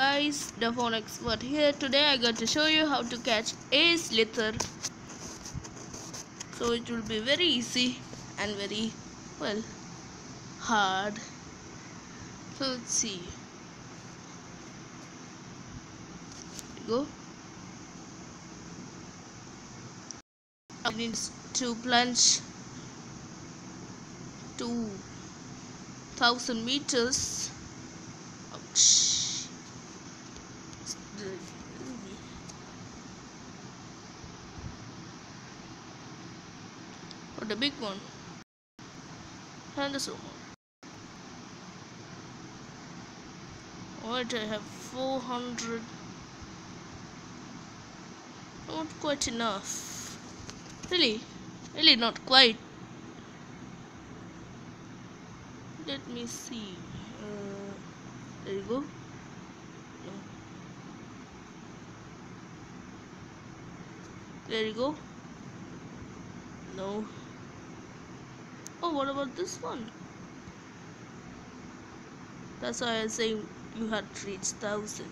guys the phone expert here. Today i got to show you how to catch a slither. So it will be very easy and very well hard. So let's see. Go. I need to plunge 2000 meters. Ouch. The big one. And the one. Alright, I have 400. Not quite enough. Really? Really not quite. Let me see. Uh, there you go. There you go. No. Oh, what about this one? That's why I say you had reached thousand.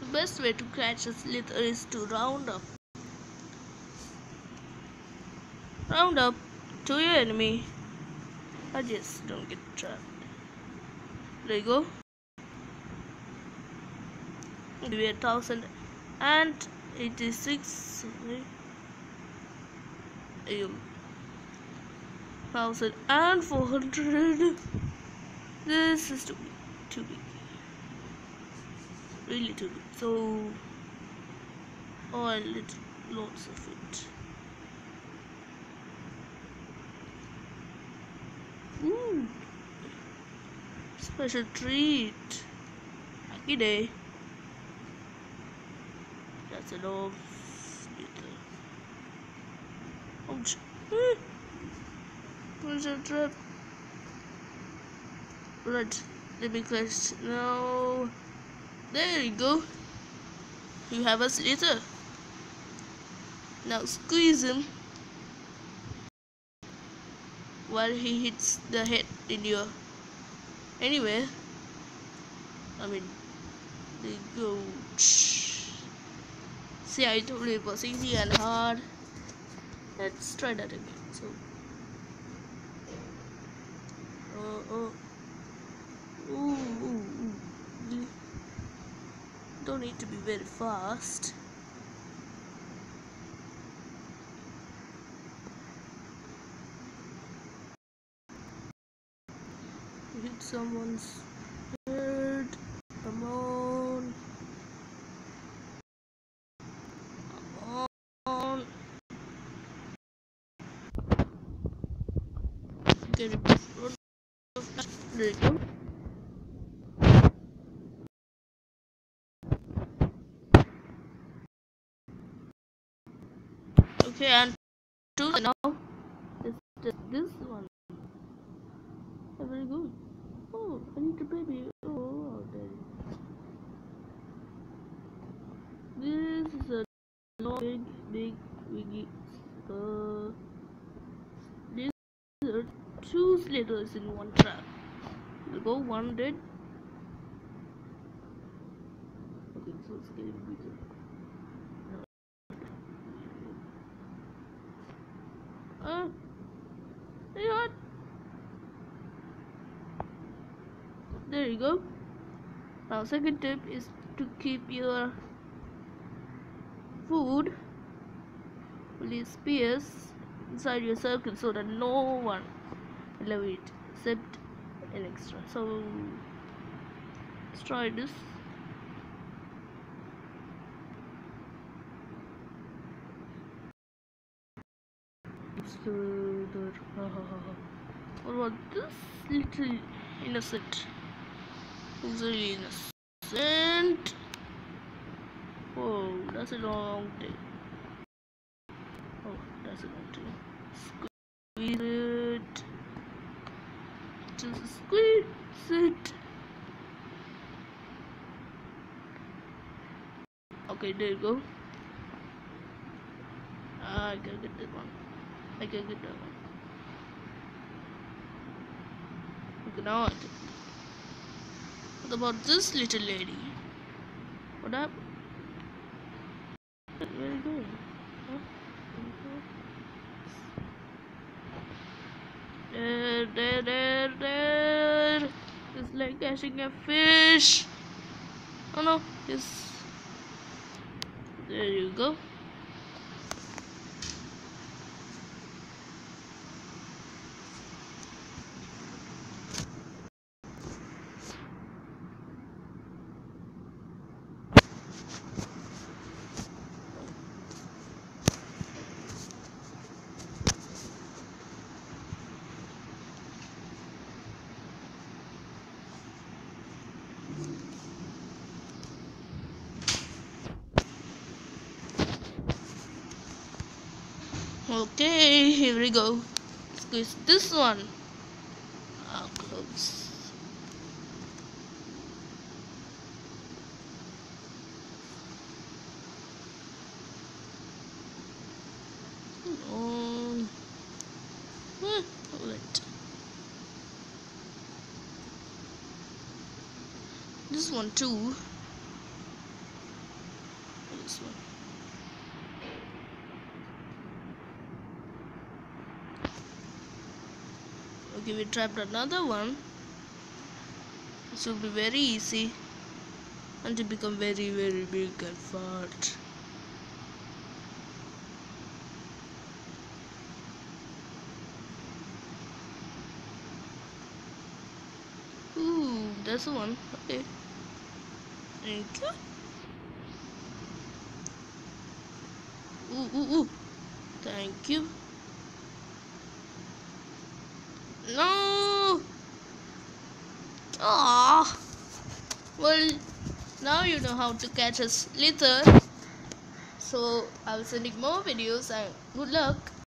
The best way to catch a slither is to round up. Round up to your enemy. I just don't get trapped. There you go. Maybe a thousand and eighty-six. Thousand and four hundred. This is too big. Too big. Really too big. So, oh, I lit lots of it. Ooh, special treat. Lucky day. Dog. Ouch. A trap? Right. Let me catch. No. There you go. You have a slither. Now squeeze him while he hits the head in your anywhere. I mean, they go. See, I told you it was easy and hard. Let's try that again. So, oh, oh, ooh, ooh, ooh. Don't need to be very fast. hit someone's head. Come on. Come on. Okay, and two now. Just this one. Oh, very good. Oh, I need a baby. Oh, there. This is a long, big, big, big. Uh, slithers in one trap. There go one dead. Okay, so it's getting bigger. Uh, hey, what? there you go now second tip is to keep your food these spears inside your circle so that no one have it except an extra so let's try this what about this little innocent really innocent? oh that's a long day. Oh, that's a long day. Squeeze it. Just squeeze it. Okay, there you go. Ah, I can get this one. I can get that one. ignored. What about this little lady? What up? Where you going? Huh? There, there, there, there. It's like catching a fish. Oh no, it's. There you go. Okay, here we go. Squeeze this one. How close? On. Hmm, wait. This one too. This one. Okay, we trapped another one. This will be very easy and to become very very big and fat. Ooh, that's the one. Okay. Thank you. Ooh, ooh, ooh. Thank you. No. Ah. Well, now you know how to catch a slither. So I'll sending more videos and good luck.